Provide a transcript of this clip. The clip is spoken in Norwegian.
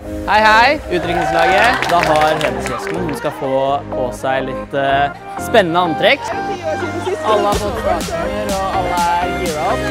Hei, hei, utdrikningslaget. Da har hedersgjesten hun skal få på seg litt uh, spennende antrekk. Alle har fått startnummer, og alle er gira opp.